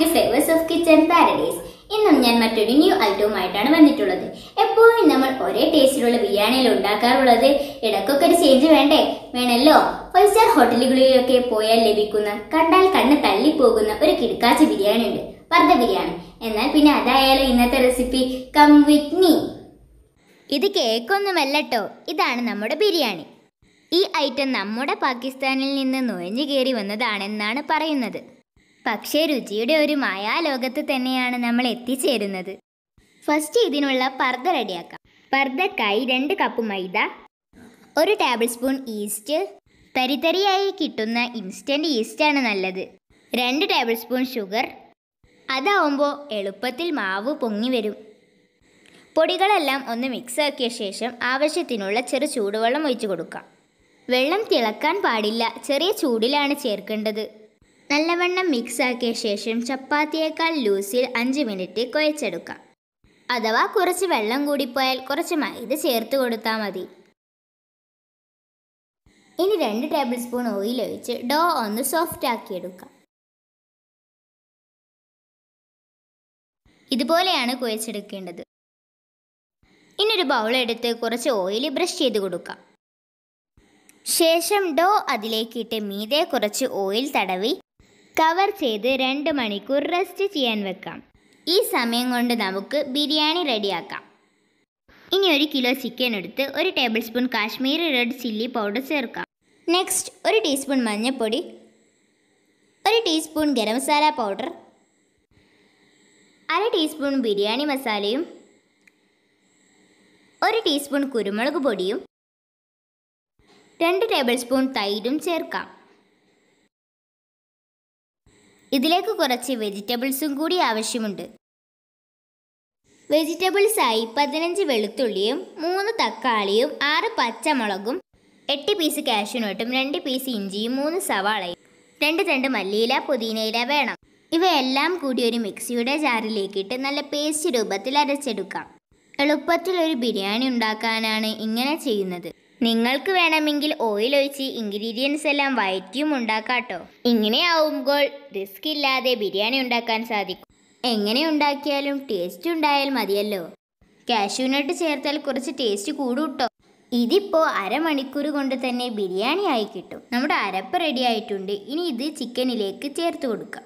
Two flavours of kitchen paradise ഇന്നും ഞാൻ മറ്റൊരു ന്യൂ ഐറ്റവുമായിട്ടാണ് വന്നിട്ടുള്ളത്. എപ്പോഴും നമ്മൾ ഒരേ ടേസ്റ്റിലുള്ള ബിരിയാണിയിൽ ഉണ്ടാക്കാറുള്ളത്? ഇടക്കൊക്കെ ഒരു ചേഞ്ച് വേണ്ടേ? വേണല്ലോ? ഫൈവ് സ്റ്റാർ ഹോട്ടലുകളിലൊക്കെ പോയാൽ ലഭിക്കുന്ന കണ്ടാൽ കണ്ണ് തള്ളിപ്പോകുന്ന ഒരു കിടക്കാച്ച ബിരിയാണി ഉണ്ട് വർദ്ധ ബിരിയാണി. എന്നാൽ പിന്നെ അതായാലും ഇന്നത്തെ റെസിപ്പി കം വിത്ത് മീ ഇത് കേക്കൊന്നുമല്ലട്ടോ ഇതാണ് നമ്മുടെ ബിരിയാണി. ഈ ഐറ്റം നമ്മുടെ പാകിസ്ഥാനിൽ നിന്ന് നുഴഞ്ഞു കയറി വന്നതാണെന്നാണ് പറയുന്നത്. പക്ഷേ രുചിയുടെ ഒരു മായാലോകത്ത് തന്നെയാണ് നമ്മൾ എത്തിച്ചേരുന്നത്. ഫസ്റ്റ് ഇതിനുള്ള പർദ്ദ റെഡിയാക്കാം. പർദ്ദക്കായി രണ്ട് കപ്പ് മൈദ ഒരു ടേബിൾ സ്പൂൺ ഈസ്റ്റ് തരിതരിയായി കിട്ടുന്ന ഇൻസ്റ്റന്റ് ഈസ്റ്റാണ് നല്ലത്. രണ്ട് ടേബിൾ സ്പൂൺ ഷുഗർ അതാവുമ്പോൾ എളുപ്പത്തിൽ മാവ് പൊങ്ങി വരും. പൊടികളെല്ലാം ഒന്ന് മിക്സ് ആക്കിയ ശേഷം ആവശ്യത്തിനുള്ള ചെറു ചൂടുവെള്ളം ഒഴിച്ചു കൊടുക്കാം. വെള്ളം തിളക്കാൻ പാടില്ല ചെറിയ ചൂടിലാണ് ചേർക്കേണ്ടത്. നല്ലവണ്ണം മിക്സാക്കിയ ശേഷം ചപ്പാത്തിയേക്കാൾ ലൂസിൽ അഞ്ച് മിനിറ്റ് കുഴച്ചെടുക്കാം. അഥവാ കുറച്ച് വെള്ളം കൂടിപ്പോയാൽ കുറച്ച് മൈദ ചേർത്ത് കൊടുത്താൽ മതി. ഇനി രണ്ട് ടേബിൾ സ്പൂൺ ഓയിൽ ഒഴിച്ച് ഡോ ഒന്ന് സോഫ്റ്റ് ആക്കിയെടുക്കാം ഇതുപോലെയാണ് കുഴച്ചെടുക്കേണ്ടത്. ഇനി ഒരു ബൗൾ കുറച്ച് ഓയിൽ ബ്രഷ് ചെയ്ത് കൊടുക്കാം. ശേഷം ഡോ അതിലേക്കിട്ട് മീതെ കുറച്ച് ഓയിൽ തടവി കവർ ചെയ്ത് രണ്ട് മണിക്കൂർ റെസ്റ്റ് ചെയ്യാൻ വെക്കാം. ഈ സമയം കൊണ്ട് നമുക്ക് ബിരിയാണി റെഡിയാക്കാം. ഇനി ഒരു കിലോ ചിക്കൻ എടുത്ത് ഒരു table spoon Kashmiri red chilli powder ചേർക്കാം. നെക്സ്റ്റ് ഒരു ടീസ്പൂൺ മഞ്ഞൾപ്പൊടി ഒരു ടീസ്പൂൺ ഗരം മസാല പൗഡർ അര ടീസ്പൂൺ ബിരിയാണി മസാലയും ഒരു ടീസ്പൂൺ കുരുമുളക് പൊടിയും രണ്ട് ടേബിൾ സ്പൂൺ തൈരും ചേർക്കാം. ഇതിലേക്ക് കുറച്ച് വെജിറ്റബിൾസും കൂടി ആവശ്യമുണ്ട്. വെജിറ്റബിൾസായി പതിനഞ്ച് വെളുത്തുള്ളിയും മൂന്ന് തക്കാളിയും ആറ് പച്ചമുളകും എട്ട് പീസ് കാഷ്യൂനട്ടും രണ്ട് പീസ് ഇഞ്ചിയും മൂന്ന് സവാളയും രണ്ട് രണ്ട് മല്ലിയില പുതിനയില വേണം. ഇവയെല്ലാം കൂടി ഒരു മിക്സിയുടെ ജാറിലേക്കിട്ട് നല്ല പേസ്റ്റ് രൂപത്തിൽ അരച്ചെടുക്കാം. എളുപ്പത്തിൽ ഒരു ബിരിയാണി ഉണ്ടാക്കാനാണ് ഇങ്ങനെ ചെയ്യുന്നത്. നിങ്ങൾക്ക് വേണമെങ്കിൽ ഓയിൽ ഒഴിച്ച് ഇൻഗ്രീഡിയൻസ് എല്ലാം വയറ്റിയും ഉണ്ടാക്കാട്ടോ. ഇങ്ങനെ ആവുമ്പോൾ റിസ്ക് ഇല്ലാതെ ബിരിയാണി ഉണ്ടാക്കാൻ സാധിക്കും. എങ്ങനെ ഉണ്ടാക്കിയാലും ടേസ്റ്റ് ഉണ്ടായാൽ മതിയല്ലോ. കാഷ്യൂനട്ട് ചേർത്താൽ കുറച്ച് ടേസ്റ്റ് കൂടുട്ടോ. ഇതിപ്പോൾ അരമണിക്കൂർ കൊണ്ട് തന്നെ ബിരിയാണി ആയി കിട്ടും. നമ്മുടെ അരപ്പ് റെഡി ആയിട്ടുണ്ട്. ഇനി ഇത് ചിക്കനിലേക്ക് ചേർത്ത് കൊടുക്കാം.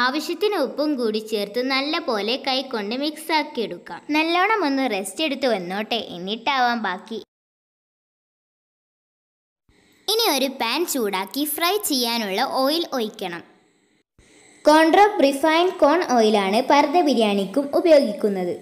ആവശ്യത്തിന് ഉപ്പും കൂടി ചേർത്ത് നല്ല പോലെ കൈകൊണ്ട് മിക്സ് ആക്കി എടുക്കാം. നല്ലോണം ഒന്ന് റെസ്റ്റ് എടുത്ത് വന്നോട്ടെ. എന്നിട്ടാവാം ബാക്കി. ഇനി ഒരു പാൻ ചൂടാക്കി ഫ്രൈ ചെയ്യാനുള്ള ഓയിൽ ഒഴിക്കണം. കോൺഡ്രോപ്പ് റിഫൈൻഡ് കോൺ ഓയിലാണ് പർദ്ദ ബിരിയാണിക്കും ഉപയോഗിക്കുന്നത്.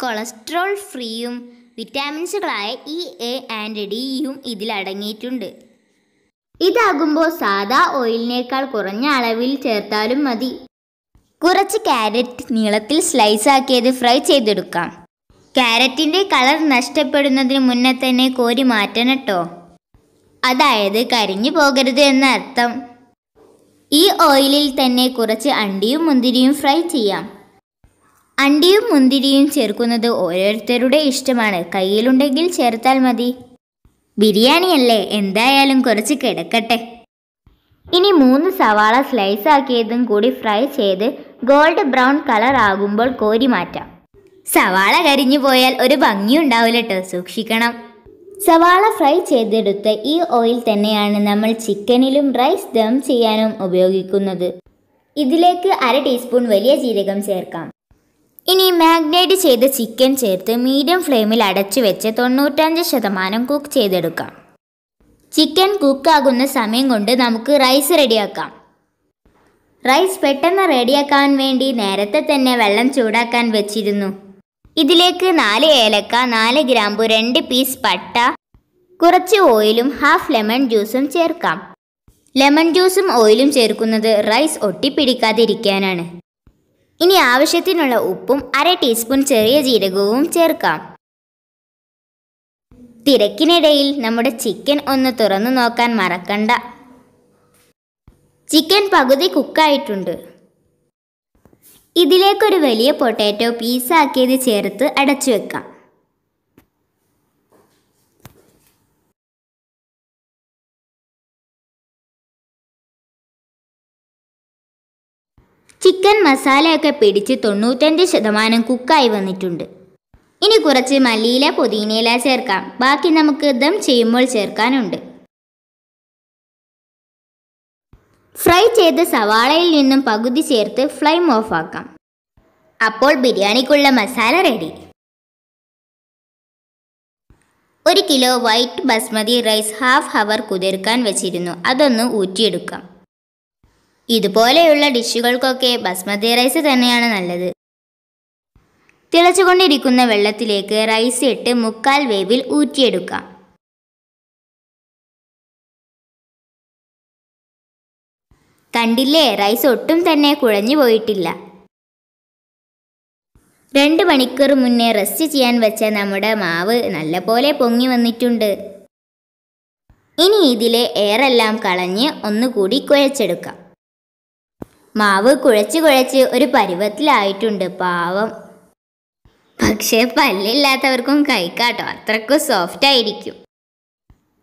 കൊളസ്ട്രോൾ ഫ്രീയും വിറ്റാമിൻസുകളായ ഇ എ ആൻഡ് ഡിയും ഇതിൽ അടങ്ങിയിട്ടുണ്ട്. ഇതാകുമ്പോൾ സാദാ ഓയിലിനേക്കാൾ കുറഞ്ഞ അളവിൽ ചേർത്താലും മതി. കുറച്ച് ക്യാരറ്റ് നീളത്തിൽ സ്ലൈസ് ആക്കിയത് ഫ്രൈ ചെയ്തെടുക്കാം. ക്യാരറ്റിന്റെ കളർ നഷ്ടപ്പെടുന്നതിന് മുന്നേ തന്നെ കോരി മാറ്റണം കേട്ടോ അതായത് കരിഞ്ഞു പോകരുത് എന്ന അർത്ഥം ഈ ഓയിലിൽ തന്നെ കുറച്ച് അണ്ടിയും മുന്തിരിയും ഫ്രൈ ചെയ്യാം. അണ്ടിയും മുന്തിരിയും ചേർക്കുന്നത് ഓരോരുത്തരുടെ ഇഷ്ടമാണ്. കയ്യിലുണ്ടെങ്കിൽ ചേർത്താൽ മതി. ബിരിയാണിയല്ലേ? എന്തായാലും കുറച്ച് കിടക്കട്ടെ. ഇനി മൂന്ന് സവാള സ്ലൈസ് ആക്കിയതും കൂടി ഫ്രൈ ചെയ്ത് ഗോൾഡ് ബ്രൗൺ കളർ ആകുമ്പോൾ കോരി മാറ്റാം. സവാള കരിഞ്ഞു പോയാൽ ഒരു ഭംഗി ഉണ്ടാവില്ല കേട്ടോ സൂക്ഷിക്കണം. സവാള ഫ്രൈ ചെയ്തെടുത്ത ഈ ഓയിൽ തന്നെയാണ് നമ്മൾ ചിക്കനിലും റൈസ് ദം ചെയ്യാനും ഉപയോഗിക്കുന്നത്. ഇതിലേക്ക് അര ടീസ്പൂൺ വലിയ ജീരകം ചേർക്കാം. ഇനി മാഗ്നേറ്റ് ചെയ്ത ചിക്കൻ ചേർത്ത് മീഡിയം ഫ്ലെയിമിൽ അടച്ചു വെച്ച് തൊണ്ണൂറ്റഞ്ച് ശതമാനം കുക്ക് ചെയ്തെടുക്കാം. ചിക്കൻ കുക്കാകുന്ന സമയം കൊണ്ട് നമുക്ക് റൈസ് റെഡിയാക്കാം റൈസ് പെട്ടെന്ന് റെഡിയാക്കാൻ വേണ്ടി നേരത്തെ തന്നെ വെള്ളം ചൂടാക്കാൻ വെച്ചിരുന്നു. ഇതിലേക്ക് നാല് ഏലക്ക നാല് ഗ്രാമ്പു രണ്ട് പീസ് പട്ട കുറച്ച് ഓയിലും ഹാഫ് ലെമൺ ജ്യൂസും ചേർക്കാം. ലെമൺ ജ്യൂസും ഓയിലും ചേർക്കുന്നത് റൈസ് ഒട്ടിപ്പിടിക്കാതിരിക്കാനാണ്. ഇനി ആവശ്യത്തിനുള്ള ഉപ്പും അര ടീസ്പൂൺ ചെറിയ ജീരകവും ചേർക്കാം. തിരക്കിനിടയിൽ നമ്മുടെ ചിക്കൻ ഒന്ന് തുറന്നു നോക്കാൻ മറക്കണ്ട. ചിക്കൻ പകുതി കുക്കായിട്ടുണ്ട്. ഇതിലേക്കൊരു വലിയ പൊട്ടാറ്റോ പീസാക്കിയത് ചേർത്ത് അടച്ചു വെക്കാം. ചിക്കൻ മസാലയൊക്കെ പിടിച്ച് തൊണ്ണൂറ്റഞ്ച് ശതമാനം കുക്കായി വന്നിട്ടുണ്ട്. ഇനി കുറച്ച് മല്ലിയില പുതിനയില ചേർക്കാം. ബാക്കി നമുക്ക് ദം ചെയ്യുമ്പോൾ ചേർക്കാനുണ്ട്. ഫ്രൈ ചെയ്ത സവാളയിൽ നിന്നും പകുതി ചേർത്ത് ഫ്ലെയിം ഓഫ് ആക്കാം അപ്പോൾ ബിരിയാണിക്കുള്ള മസാല റെഡി. ഒരു kilo white basmati rice half hour കുതിർക്കാൻ വെച്ചിരുന്നു. അതൊന്ന് ഊറ്റിയെടുക്കാം. ഇതുപോലെയുള്ള ഡിഷുകൾക്കൊക്കെ ബസ്മതി റൈസ് തന്നെയാണ് നല്ലത്. തിളച്ചുകൊണ്ടിരിക്കുന്ന വെള്ളത്തിലേക്ക് റൈസ് ഇട്ട് മുക്കാൽ വേവിൽ ഊറ്റിയെടുക്കാം. കണ്ടില്ലേ റൈസ് ഒട്ടും തന്നെ കുഴഞ്ഞു പോയിട്ടില്ല. രണ്ട് മണിക്കൂർ മുന്നേ റെസ്റ്റ് ചെയ്യാൻ വെച്ച നമ്മുടെ മാവ് നല്ലപോലെ പൊങ്ങി വന്നിട്ടുണ്ട്. ഇനി ഇതിലെ എയറെല്ലാം കളഞ്ഞ് ഒന്നുകൂടി കുഴച്ചെടുക്കാം. മാവ് കുഴച്ച് കുഴച്ച് ഒരു പരുവത്തിലായിട്ടുണ്ട് പാവം. പക്ഷേ പല്ലില്ലാത്തവർക്കും കഴിക്കാട്ടോ അത്രക്കും സോഫ്റ്റ് ആയിരിക്കും.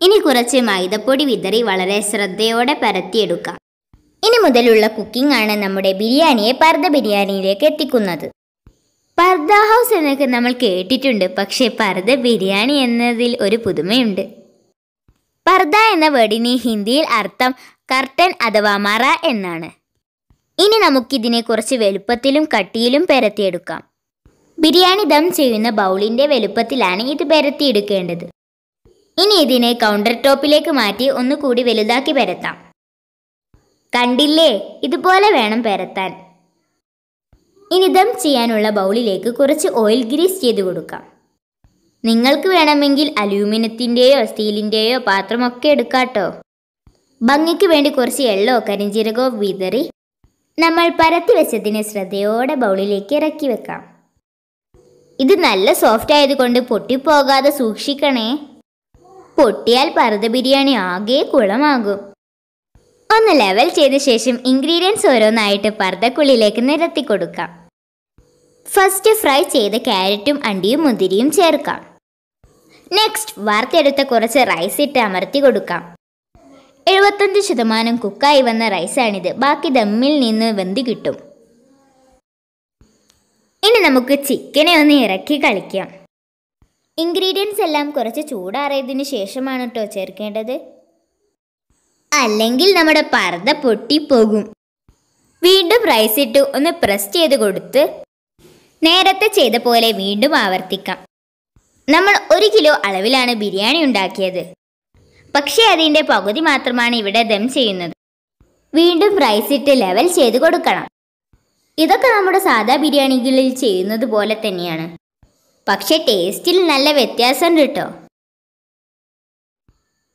ഇനി കുറച്ച് മൈദപ്പൊടി വിതറി വളരെ ശ്രദ്ധയോടെ പരത്തിയെടുക്കാം. ഇനി മുതലുള്ള കുക്കിംഗ് ആണ് നമ്മുടെ ബിരിയാണിയെ പർദ്ദ ബിരിയാണിയിലേക്ക് എത്തിക്കുന്നത്. പർദ്ദ ഹൗസ് എന്നൊക്കെ നമ്മൾ കേട്ടിട്ടുണ്ട് പക്ഷേ പർദ്ദ ബിരിയാണി എന്നതിൽ ഒരു പുതുമയുണ്ട്. പർദ്ദ എന്ന വേർഡിന് ഹിന്ദിയിൽ അർത്ഥം കർട്ടൻ അഥവാ മറ എന്നാണ്. ഇനി നമുക്കിതിനെ കുറച്ച് വലുപ്പത്തിലും കട്ടിയിലും പെരത്തിയെടുക്കാം. ബിരിയാണി ദം ചെയ്യുന്ന ബൗളിന്റെ വലുപ്പത്തിലാണ് ഇത് പെരത്തിയെടുക്കേണ്ടത്. ഇനി ഇതിനെ കൗണ്ടർ ടോപ്പിലേക്ക് മാറ്റി ഒന്നുകൂടി വലുതാക്കി പരത്താം. കണ്ടില്ലേ? ഇതുപോലെ വേണം പരത്താൻ. ഇനി ദം ചെയ്യാനുള്ള ബൗളിലേക്ക് കുറച്ച് ഓയിൽ ഗ്രീസ് ചെയ്ത് കൊടുക്കാം. നിങ്ങൾക്ക് വേണമെങ്കിൽ അലൂമിനിയത്തിന്റെയോ സ്റ്റീലിന്റെയോ പാത്രമൊക്കെ എടുക്കാട്ടോ. ഭംഗിക്ക് വേണ്ടി കുറച്ച് എള്ളോ കരിഞ്ചീരകോ വിതറി നമ്മൾ പരത്തി വെച്ചതിനെ ശ്രദ്ധയോടെ ബൗളിലേക്ക് ഇറക്കി വെക്കാം. ഇത് നല്ല സോഫ്റ്റ് ആയതുകൊണ്ട് പൊട്ടിപ്പോകാതെ സൂക്ഷിക്കണേ. പൊട്ടിയാൽ പരത ബിരിയാണി ആകെ കുളമാകും. ഒന്ന് ലെവൽ ചെയ്ത ശേഷം ഇൻഗ്രീഡിയൻസ് ഓരോന്നായിട്ട് പർദ്ദക്കുള്ളിലേക്ക് നിരത്തി കൊടുക്കാം. ഫസ്റ്റ് ഫ്രൈ ചെയ്ത ക്യാരറ്റും അണ്ടിയും മുതിരിയും ചേർക്കാം. നെക്സ്റ്റ് വാർത്തെടുത്ത കുറച്ച് റൈസ് ഇട്ട് അമർത്തി കൊടുക്കാം. എഴുപത്തഞ്ച് ശതമാനം കുക്കായി വന്ന റൈസാണിത്. ബാക്കി ദമ്മിൽ നിന്ന് വെന്തി കിട്ടും. ഇനി നമുക്ക് ചിക്കനെ ഒന്ന് ഇറക്കി കളിക്കാം. ഇൻഗ്രീഡിയൻസ് എല്ലാം കുറച്ച് ചൂടാറിയതിന് ശേഷമാണ് കേട്ടോ ചേർക്കേണ്ടത്. അല്ലെങ്കിൽ നമ്മുടെ പർദ്ദ പൊട്ടിപ്പോകും. വീണ്ടും റൈസ് ഇട്ട് ഒന്ന് പ്രസ് ചെയ്ത് കൊടുത്ത് നേരത്തെ ചെയ്ത പോലെ വീണ്ടും ആവർത്തിക്കാം. നമ്മൾ ഒരു കിലോ അളവിലാണ് ബിരിയാണി ഉണ്ടാക്കിയത്. പക്ഷേ അതിന്റെ പകുതി മാത്രമാണ് ഇവിടെ ദം ചെയ്യുന്നത്. വീണ്ടും റൈസ് ഇട്ട് ലെവൽ ചെയ്ത് കൊടുക്കണം. ഇതൊക്കെ നമ്മുടെ സാധാ ബിരിയാണികളിൽ ചെയ്യുന്നത് പോലെ തന്നെയാണ്. പക്ഷേ ടേസ്റ്റിൽ നല്ല വ്യത്യാസമുണ്ട് കേട്ടോ.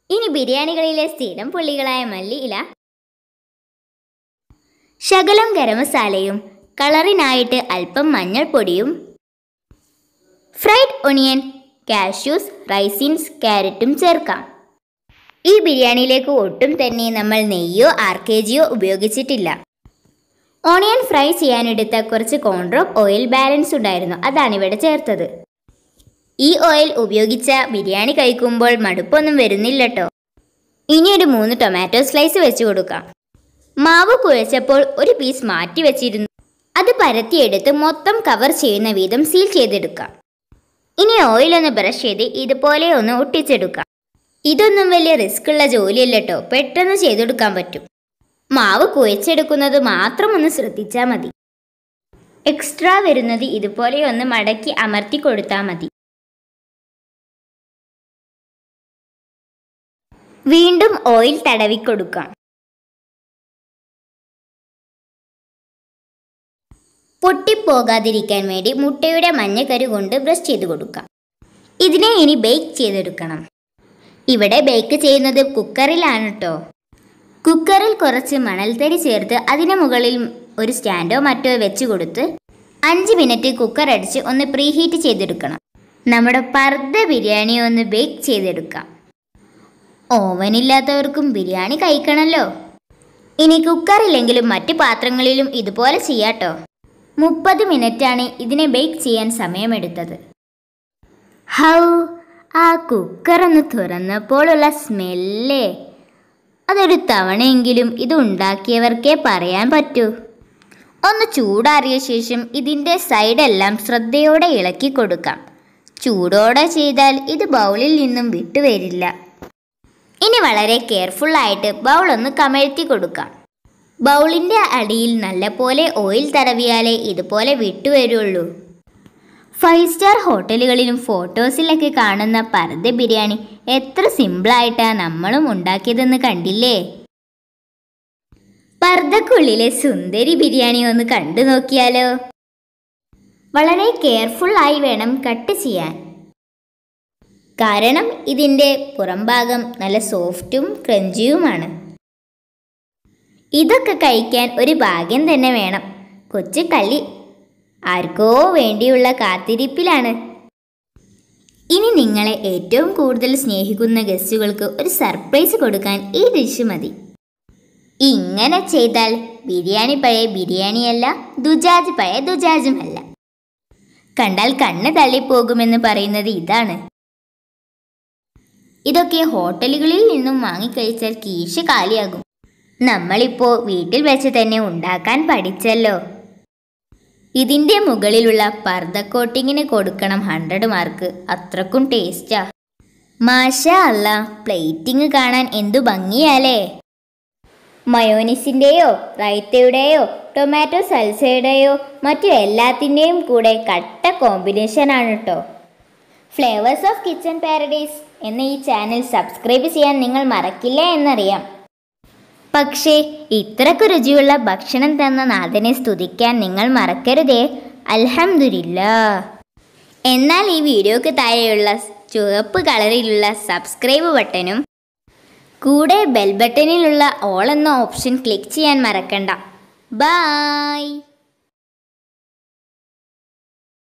ഇനി ബിരിയാണികളിലെ സ്ഥിരം പുള്ളികളായ മല്ലി ഇല ശകലം ഗരം മസാലയും കളറിനായിട്ട് അല്പം മഞ്ഞൾപ്പൊടിയും ഫ്രൈഡ് ഒണിയൻ കാഷ്യൂസ് റൈസിൻസ് ക്യാരറ്റും ചേർക്കാം. ഈ ബിരിയാണിയിലേക്ക് ഒട്ടും തന്നെ നമ്മൾ നെയ്യോ ആർ കെ ജിയോ ഉപയോഗിച്ചിട്ടില്ല. ഓണിയൻ ഫ്രൈ ചെയ്യാനെടുത്ത കുറച്ച് കോൺഡ്രോപ്പ് ഓയിൽ ബാലൻസ് ഉണ്ടായിരുന്നു. അതാണ് ഇവിടെ ചേർത്തത്. ഈ ഓയിൽ ഉപയോഗിച്ച ബിരിയാണി കഴിക്കുമ്പോൾ മടുപ്പൊന്നും വരുന്നില്ല കേട്ടോ ഇനി ഒരു മൂന്ന് ടൊമാറ്റോ സ്ലൈസ് വെച്ച് കൊടുക്കാം. മാവ് കുഴച്ചപ്പോൾ ഒരു പീസ് മാറ്റി വെച്ചിരുന്നു. അത് പരത്തിയെടുത്ത് മൊത്തം കവർ ചെയ്യുന്ന വിധം സീൽ ചെയ്തെടുക്കാം. ഇനി ഓയിലൊന്ന് ബ്രഷ് ചെയ്ത് ഇതുപോലെ ഒന്ന് ഒട്ടിച്ചെടുക്കാം. ഇതൊന്നും വലിയ റിസ്ക് ഉള്ള ജോലിയല്ല കേട്ടോ പെട്ടെന്ന് ചെയ്തെടുക്കാൻ പറ്റും. മാവ് കുഴച്ചെടുക്കുന്നത് മാത്രം ഒന്ന് ശ്രദ്ധിച്ചാൽ മതി. എക്സ്ട്രാ വരുന്നത് ഇതുപോലെ ഒന്ന് മടക്കി അമർത്തി കൊടുത്താൽ മതി. വീണ്ടും ഓയിൽ തടവിക്കൊടുക്കാം പൊട്ടിപ്പോകാതിരിക്കാൻ വേണ്ടി മുട്ടയുടെ മഞ്ഞക്കരു കൊണ്ട് ബ്രഷ് ചെയ്ത് കൊടുക്കാം. ഇതിനെ ഇനി ബേക്ക് ചെയ്തെടുക്കണം. ഇവിടെ ബേക്ക് ചെയ്യുന്നത് കുക്കറിലാണ് കേട്ടോ കുക്കറിൽ കുറച്ച് മണൽത്തരി ചേർത്ത് അതിന് മുകളിൽ ഒരു സ്റ്റാൻഡോ മറ്റോ വെച്ച് കൊടുത്ത് അഞ്ച് മിനിറ്റ് കുക്കർ അടിച്ച് ഒന്ന് പ്രീഹീറ്റ് ചെയ്തെടുക്കണം. നമ്മുടെ പർദ്ദ ബിരിയാണി ഒന്ന് ബേക്ക് ചെയ്തെടുക്കാം. ഓവനില്ലാത്തവർക്കും ബിരിയാണി കഴിക്കണമല്ലോ ഇനി കുക്കറില്ലെങ്കിലും മറ്റു പാത്രങ്ങളിലും ഇതുപോലെ ചെയ്യാട്ടോ മുപ്പത് മിനിറ്റാണ് ഇതിനെ ബേക്ക് ചെയ്യാൻ സമയമെടുത്തത്. ഹൗ ആ കുക്കറൊന്ന് തുറന്നപ്പോഴുള്ള സ്മെല്ലേ. അതൊരു തവണയെങ്കിലും ഇത് ഉണ്ടാക്കിയവർക്കേ പറയാൻ പറ്റൂ. ഒന്ന് ചൂടാറിയ ശേഷം ഇതിന്റെ സൈഡെല്ലാം ശ്രദ്ധയോടെ ഇളക്കി കൊടുക്കാം. ചൂടോടെ ചെയ്താൽ ഇത് ബൗളിൽ നിന്നും വിട്ടുവരില്ല ഇനി വളരെ കെയർഫുള്ളായിട്ട് ബൗൾ ഒന്ന് കമഴ്ത്തി കൊടുക്കാം. ബൗളിന്റെ അടിയിൽ നല്ലപോലെ ഓയിൽ തടവിയാലേ ഇതുപോലെ വിട്ടുവരുള്ളൂ ഫൈവ് സ്റ്റാർ ഹോട്ടലുകളിലും ഫോട്ടോസിലൊക്കെ കാണുന്ന പർദ്ദ ബിരിയാണി എത്ര സിമ്പിളായിട്ടാണ് നമ്മളും ഉണ്ടാക്കിയതെന്ന് കണ്ടില്ലേ? പർദ്ദക്കുള്ളിലെ സുന്ദരി ബിരിയാണി ഒന്ന് കണ്ടു നോക്കിയാലോ? വളരെ കെയർഫുൾ ആയി വേണം കട്ട് ചെയ്യാൻ. കാരണം ഇതിന്റെ പുറംഭാഗം നല്ല സോഫ്റ്റും ക്രഞ്ചിയുമാണ്. ഇതൊക്കെ കഴിക്കാൻ ഒരു ഭാഗ്യം തന്നെ വേണം. കൊച്ചു കള്ളി ആർക്കോ വേണ്ടിയുള്ള കാത്തിരിപ്പിലാണ്. ഇനി നിങ്ങളെ ഏറ്റവും കൂടുതൽ സ്നേഹിക്കുന്ന ഗസ്റ്റുകൾക്ക് ഒരു സർപ്രൈസ് കൊടുക്കാൻ ഈ ഡിഷ് മതി. ഇങ്ങനെ ചെയ്താൽ ബിരിയാണി പഴയ ബിരിയാണിയല്ല ദുജാജ് പഴയ ദുജാജുമല്ല. കണ്ടാൽ കണ്ണ് തള്ളിപ്പോകുമെന്ന് പറയുന്നത് ഇതാണ്. ഇതൊക്കെ ഹോട്ടലുകളിൽ നിന്നും വാങ്ങിക്കഴിച്ചാൽ കീശ കാലിയാകും. നമ്മളിപ്പോൾ വീട്ടിൽ വെച്ച് തന്നെ ഉണ്ടാക്കാൻ പഠിച്ചല്ലോ. ഇതിന്റെ മുകളിലുള്ള പർദ്ദ കോട്ടിങ്ങിന് കൊടുക്കണം ഹൺഡ്രഡ് മാർക്ക് അത്രക്കും ടേസ്റ്റാ മാഷ അല്ല പ്ലേറ്റിംഗ് കാണാൻ എന്തു ഭംഗിയാലേ. മയോനിസിന്റെയോ റൈത്തയുടെയോ ടൊമാറ്റോ സൽസയുടെയോ മറ്റു എല്ലാത്തിന്റെയും കൂടെ കട്ട കോമ്പിനേഷനാണ് കേട്ടോ ഫ്ലേവേഴ്സ് ഓഫ് കിച്ചൺ പാരഡൈസ് എന്ന ഈ ചാനൽ സബ്സ്ക്രൈബ് ചെയ്യാൻ നിങ്ങൾ മറക്കില്ല എന്നറിയാം. പക്ഷേ ഇത്രക്കു രുചിയുള്ള ഭക്ഷണം തന്ന നാഥനെ സ്തുതിക്കാൻ നിങ്ങൾ മറക്കരുതേ. അൽഹംദുലില്ല. എന്നാൽ ഈ വീഡിയോക്ക് താഴെയുള്ള ചുവപ്പ് കളറിലുള്ള സബ്സ്ക്രൈബ് ബട്ടനും കൂടെ ബെൽ ബട്ടണിലുള്ള ഓൾ എന്ന ഓപ്ഷൻ ക്ലിക്ക് ചെയ്യാൻ മറക്കണ്ട. ബായ്.